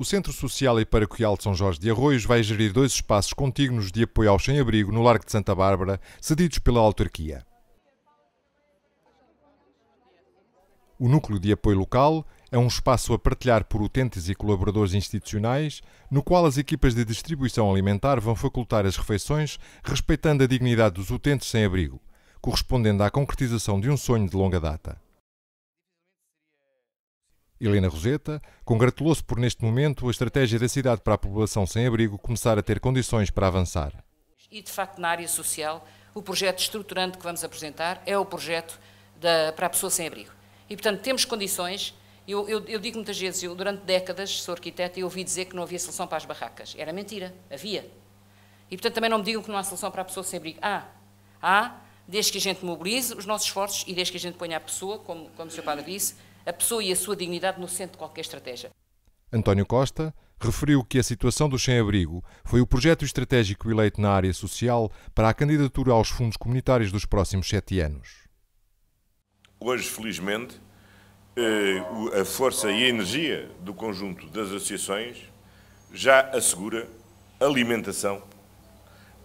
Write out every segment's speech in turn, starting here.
O Centro Social e Paroquial de São Jorge de Arroios vai gerir dois espaços contíguos de apoio ao sem-abrigo no Largo de Santa Bárbara, cedidos pela autarquia. O Núcleo de Apoio Local é um espaço a partilhar por utentes e colaboradores institucionais, no qual as equipas de distribuição alimentar vão facultar as refeições, respeitando a dignidade dos utentes sem abrigo, correspondendo à concretização de um sonho de longa data. Helena Roseta congratulou-se por, neste momento, a estratégia da cidade para a população sem abrigo começar a ter condições para avançar. E, de facto, na área social, o projeto estruturante que vamos apresentar é o projeto da, para a pessoa sem abrigo. E, portanto, temos condições. Eu, eu, eu digo muitas vezes, eu durante décadas sou arquiteta e ouvi dizer que não havia solução para as barracas. Era mentira, havia. E, portanto, também não me digam que não há solução para a pessoa sem abrigo. Há. Há, desde que a gente mobilize os nossos esforços e desde que a gente ponha a pessoa, como, como o Sr. Padre disse, a pessoa e a sua dignidade no centro de qualquer estratégia. António Costa referiu que a situação do sem-abrigo foi o projeto estratégico eleito na área social para a candidatura aos fundos comunitários dos próximos sete anos. Hoje, felizmente, eh, a força e a energia do conjunto das associações já assegura alimentação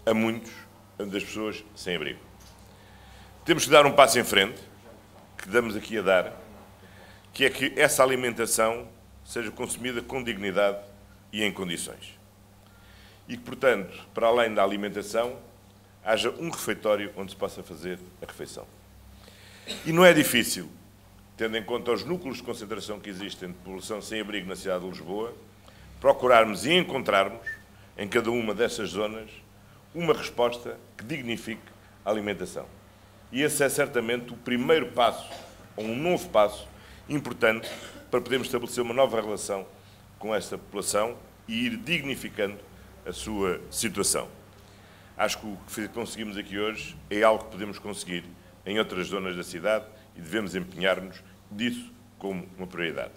a muitos das pessoas sem abrigo. Temos que dar um passo em frente, que damos aqui a dar, que é que essa alimentação seja consumida com dignidade e em condições. E que, portanto, para além da alimentação, haja um refeitório onde se possa fazer a refeição. E não é difícil, tendo em conta os núcleos de concentração que existem de população sem abrigo na cidade de Lisboa, procurarmos e encontrarmos, em cada uma dessas zonas, uma resposta que dignifique a alimentação. E esse é certamente o primeiro passo, ou um novo passo, importante para podermos estabelecer uma nova relação com esta população e ir dignificando a sua situação. Acho que o que conseguimos aqui hoje é algo que podemos conseguir em outras zonas da cidade e devemos empenhar-nos disso como uma prioridade.